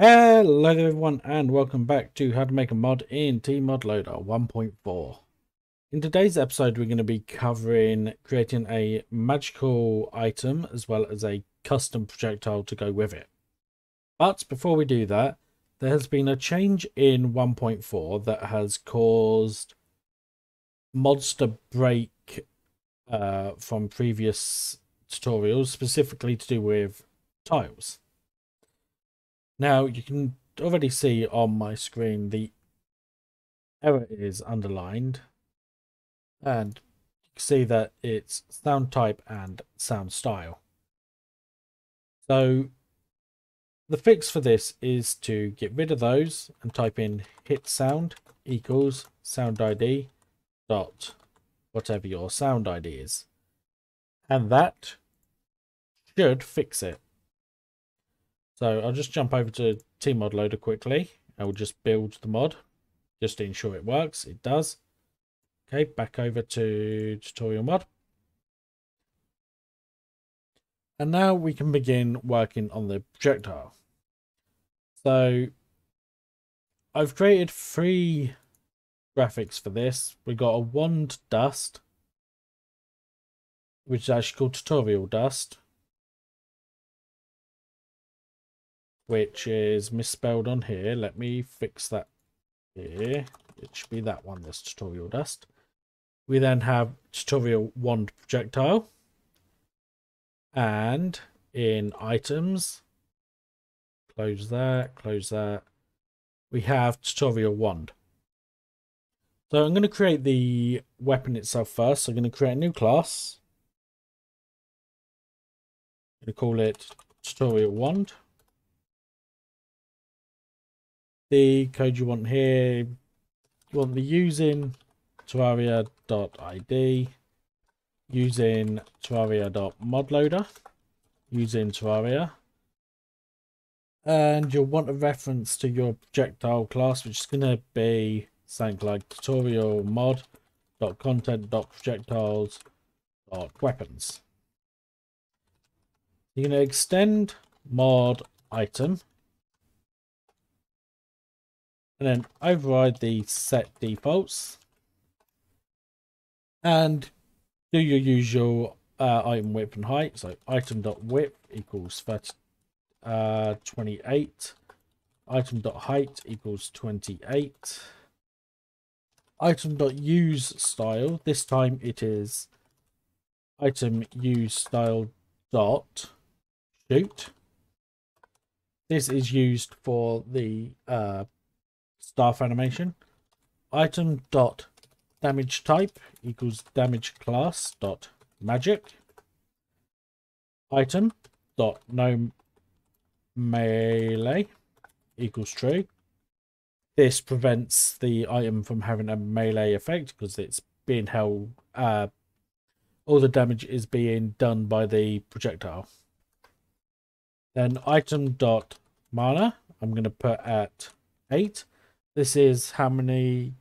Hello everyone and welcome back to how to make a mod in TModLoader 1.4. In today's episode we're going to be covering creating a magical item as well as a custom projectile to go with it. But before we do that, there has been a change in 1.4 that has caused mods to break uh, from previous tutorials, specifically to do with tiles. Now you can already see on my screen the error is underlined and you can see that it's sound type and sound style. So the fix for this is to get rid of those and type in hit sound equals sound ID dot whatever your sound ID is. And that should fix it. So I'll just jump over to TModLoader quickly. I will just build the mod just to ensure it works. It does. Okay, back over to tutorial mod. And now we can begin working on the projectile. So I've created three graphics for this. We've got a wand dust, which is actually called tutorial dust. Which is misspelled on here. Let me fix that here. It should be that one, this tutorial dust. We then have tutorial wand projectile. And in items, close that, close that. We have tutorial wand. So I'm going to create the weapon itself first. So I'm going to create a new class. I'm going to call it tutorial wand the code you want here. You want the using terraria.id, using terraria.modloader, using terraria. And you'll want a reference to your projectile class, which is going to be something like tutorial mod dot content dot projectiles dot weapons. You're going to extend mod item and then override the set defaults and do your usual uh, item width and height. So item dot width equals 30, uh, 28. Item dot height equals 28. Item dot use style. This time it is item use style dot shoot. This is used for the uh, staff animation. Item dot damage type equals damage class dot magic. Item dot no melee equals true. This prevents the item from having a melee effect because it's being held. Uh, all the damage is being done by the projectile. Then item dot mana I'm going to put at eight this is how many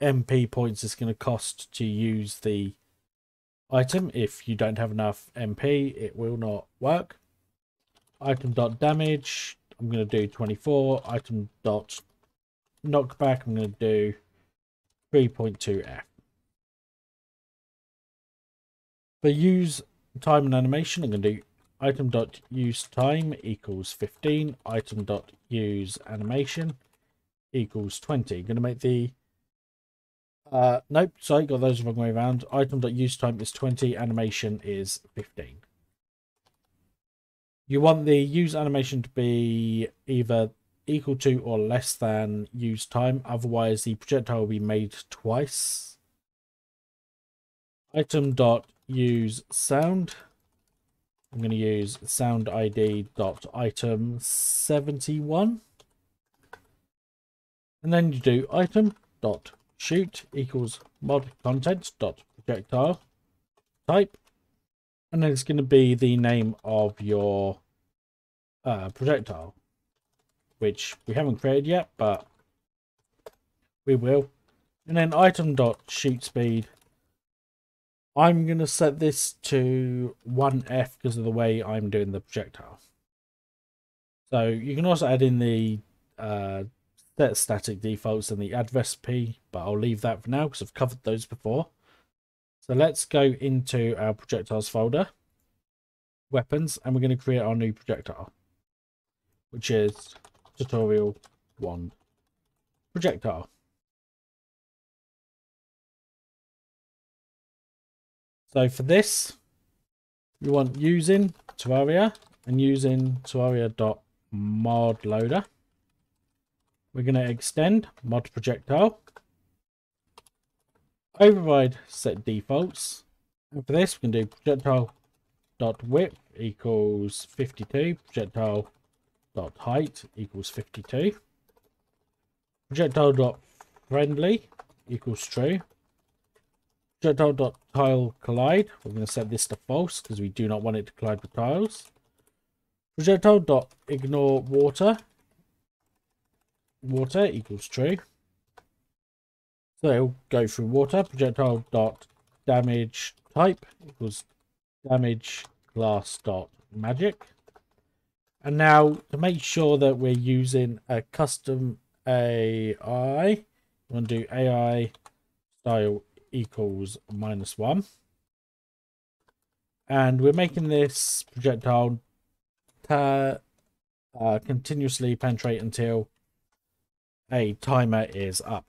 MP points it's going to cost to use the item. If you don't have enough MP, it will not work. Item dot damage, I'm going to do 24. Item dot knockback, I'm going to do 3.2F. For use time and animation, I'm going to do item dot use time equals 15. Item dot use animation equals 20. Going to make the... Uh, nope, sorry, got those wrong way around. Item.use time is 20, animation is 15. You want the use animation to be either equal to or less than use time, otherwise the projectile will be made twice. Item dot use sound. I'm going to use sound ID dot item 71 and then you do item dot shoot equals mod content dot projectile type. And then it's going to be the name of your uh, projectile which we haven't created yet but we will. And then item dot shoot speed. I'm going to set this to 1f because of the way I'm doing the projectile So you can also add in the uh, static defaults and the add recipe, but I'll leave that for now because I've covered those before. So let's go into our projectiles folder, weapons, and we're going to create our new projectile, which is tutorial wand projectile. So for this, we want using Terraria and using Terraria.mod loader. We're going to extend mod projectile, override set defaults. And for this, we can do projectile dot width equals 52, projectile dot height equals 52, projectile dot friendly equals true, projectile dot tile collide. We're going to set this to false because we do not want it to collide with tiles. Projectile dot ignore water water equals true. So it'll go through water. Projectile dot damage type equals damage class dot magic. And now to make sure that we're using a custom AI, we want to do AI style equals minus one. And we're making this projectile uh, continuously penetrate until a timer is up.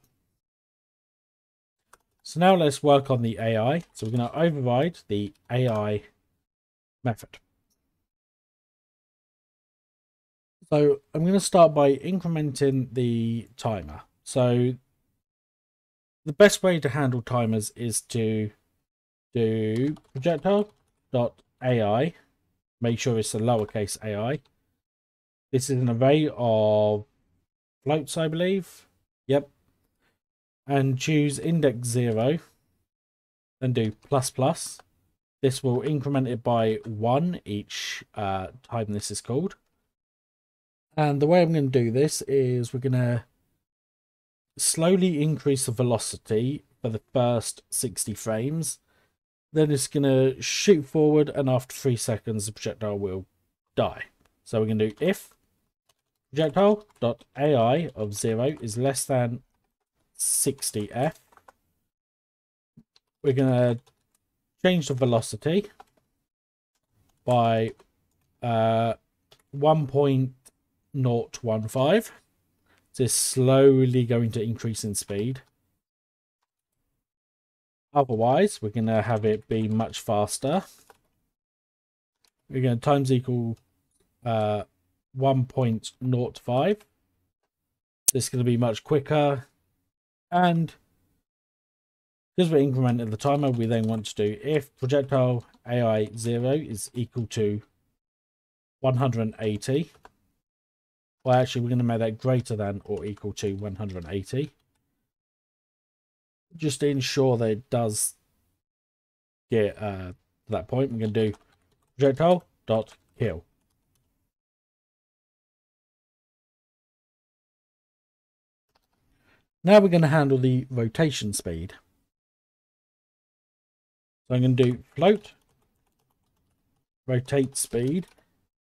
So now let's work on the AI. So we're going to override the AI method. So I'm going to start by incrementing the timer. So the best way to handle timers is to do projectile.ai. Make sure it's a lowercase ai. This is an array of floats, I believe. Yep. And choose index 0. Then do plus plus. This will increment it by 1 each uh, time this is called. And the way I'm going to do this is we're going to slowly increase the velocity for the first 60 frames. Then it's going to shoot forward and after 3 seconds the projectile will die. So we're going to do if projectile.ai of 0 is less than 60f. We're going to change the velocity by uh, 1.015. So slowly going to increase in speed. Otherwise, we're going to have it be much faster. We're going to times equal uh, 1.05. This is going to be much quicker. And because we're incrementing the timer, we then want to do if projectile AI 0 is equal to 180. Well, actually, we're going to make that greater than or equal to 180. Just to ensure that it does get uh, to that point, we're going to do projectile dot kill. Now we're going to handle the rotation speed. So I'm going to do float rotate speed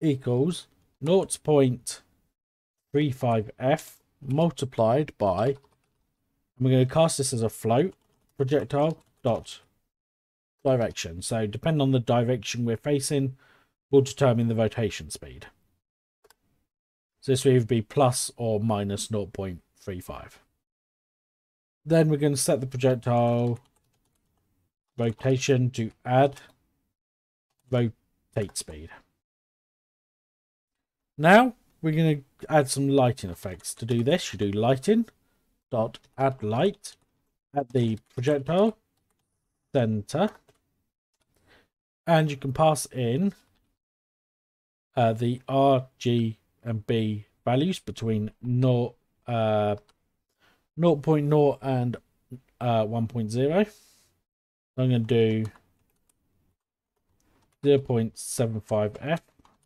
equals 0.35f multiplied by, and we're going to cast this as a float projectile dot direction. So depending on the direction we're facing, will determine the rotation speed. So this will either be plus or minus 0.35. Then we're going to set the projectile rotation to add rotate speed. Now we're going to add some lighting effects. To do this, you do lighting dot add light at the projectile center, and you can pass in uh, the R, G, and B values between 0, uh, 0.0 and uh, 1.0. I'm going to do 0.75f,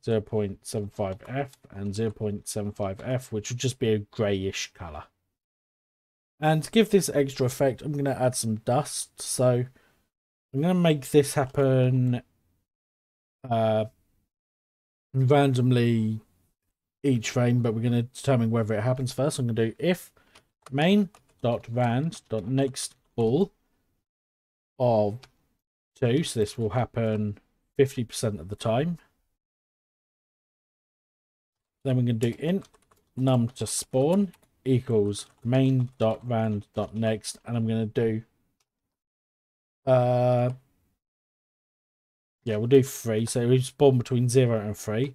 0.75f, and 0.75f, which would just be a greyish colour. And to give this extra effect, I'm going to add some dust. So I'm going to make this happen uh, randomly each frame, but we're going to determine whether it happens first. I'm going to do if main dot rand dot next of two. So this will happen 50% of the time. Then we're going to do int num to spawn equals main dot rand dot next, and I'm going to do uh yeah we'll do three. So we spawn between zero and three.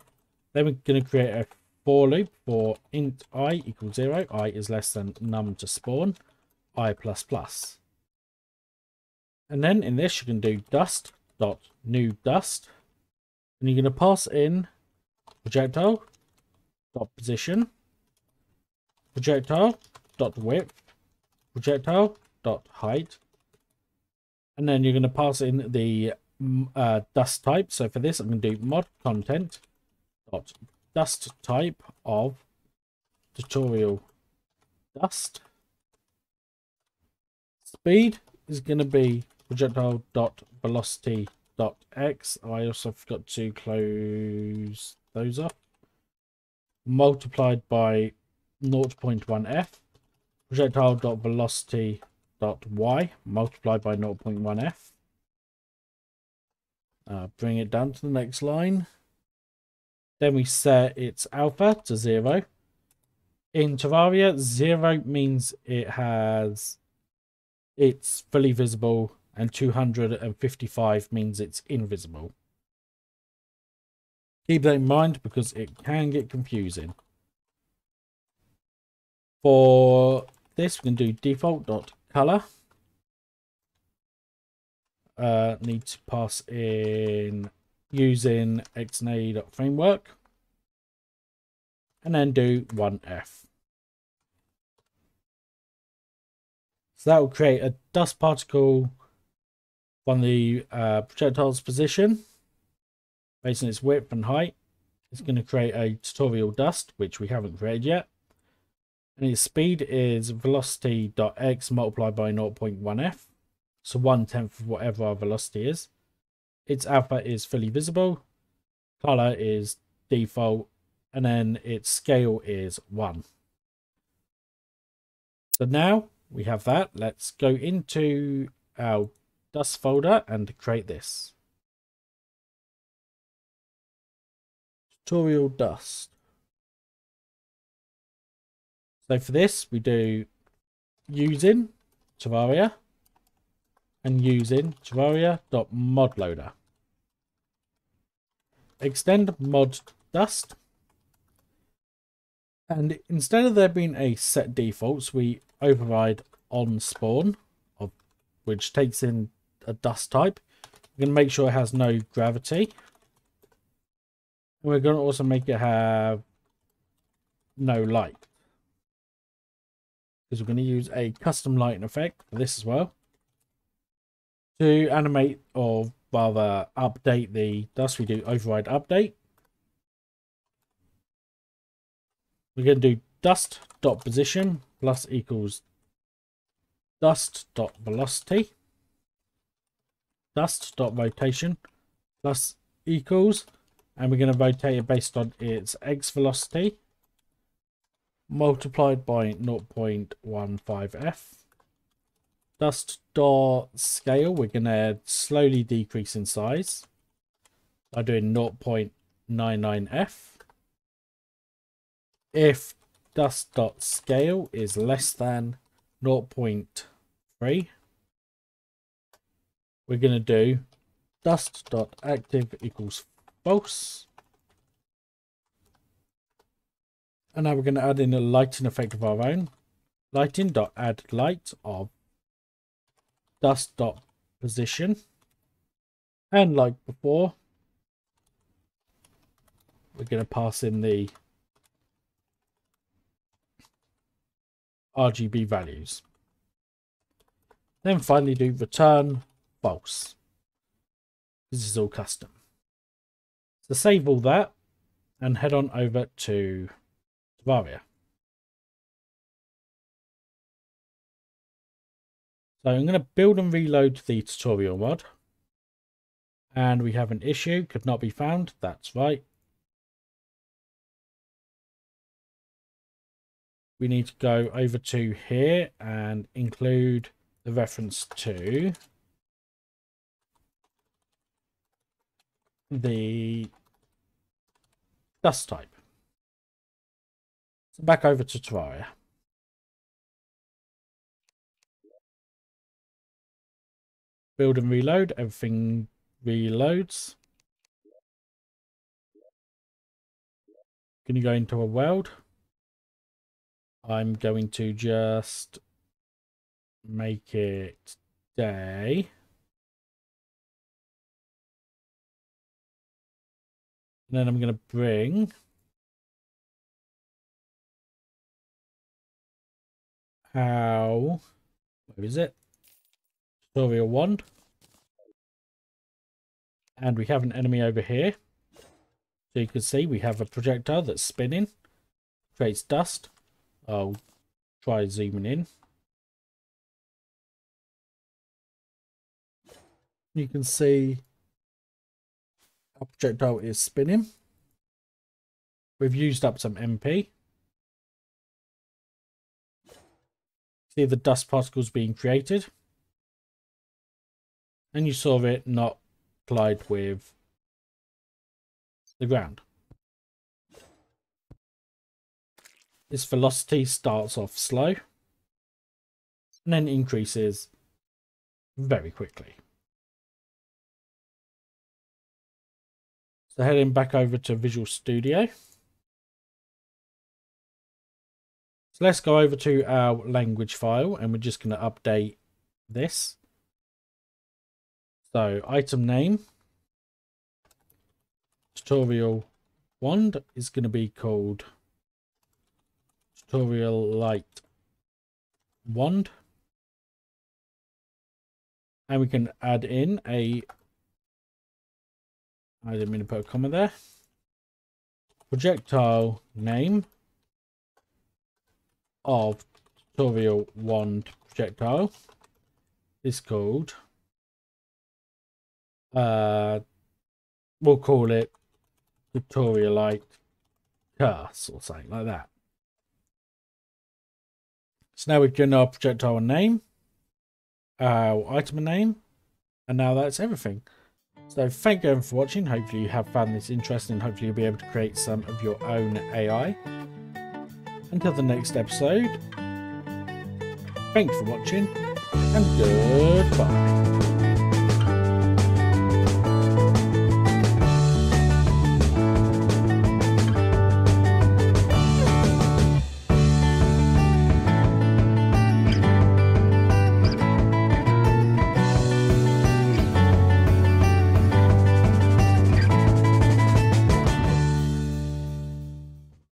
Then we're going to create a for loop for int i equals zero. i is less than num to spawn i plus plus. And then in this you can do dust dot new dust, and you're going to pass in projectile dot position projectile dot width projectile dot height and then you're going to pass in the mm, uh, dust type so for this i'm going to do mod content dot dust type of tutorial. Dust. Speed is going to be projectile dot velocity dot x. I also forgot to close those up. Multiplied by 0.1f projectile dot velocity dot y. Multiplied by 0.1f uh, bring it down to the next line then we set its alpha to zero. In terraria zero means it has it's fully visible and 255 means it's invisible. Keep that in mind because it can get confusing. For this, we can do default dot color. Uh, need to pass in using xna framework, and then do 1f. So that will create a dust particle from the uh, projectile's position based on its width and height. It's going to create a tutorial dust, which we haven't created yet. And its speed is velocity.x multiplied by 0.1f. So one tenth of whatever our velocity is. Its alpha is fully visible. Color is default. And then its scale is 1. So now we have that. Let's go into our dust folder and create this. Tutorial dust. So for this, we do using Terraria and using Terraria.modloader. Extend mod dust. And instead of there being a set defaults, we override on spawn, of which takes in a dust type. We're going to make sure it has no gravity. We're going to also make it have no light because we're going to use a custom lighting effect for this as well to animate or rather update the dust we do override update we're going to do dust dot position plus equals dust dot velocity dust dot rotation plus equals and we're going to rotate it based on its x velocity multiplied by 0.15f. Dust dot scale, we're going to slowly decrease in size by doing 0.99f. If dust dot scale is less than 0.3, we're going to do dust dot active equals false And now we're going to add in a lighting effect of our own. Lighting dot add light of dust dot position. And like before, we're going to pass in the RGB values. Then finally do return false. This is all custom. So save all that and head on over to Terraria. So I'm going to build and reload the tutorial mod. And we have an issue, could not be found. That's right. we need to go over to here and include the reference to the dust type. So back over to Terraria. Build and reload, everything reloads. Going to go into a world? I'm going to just make it day. And then I'm going to bring how where is it? Tutorial wand. And we have an enemy over here. So you can see we have a projectile that's spinning, creates dust. I'll try zooming in. You can see our projectile is spinning. We've used up some MP. See the dust particles being created. And you saw it not collide with the ground. Its velocity starts off slow and then increases very quickly. So heading back over to Visual Studio. So let's go over to our language file and we're just going to update this. So item name. Tutorial wand is going to be called tutorial light wand. And we can add in a I didn't mean to put a comma there projectile name of tutorial wand projectile. Is called uh we'll call it Victoria light curse or something like that so now we've given our projectile a name, our item a name, and now that's everything. So thank you for watching. Hopefully you have found this interesting. Hopefully you'll be able to create some of your own AI. Until the next episode, thanks for watching and goodbye.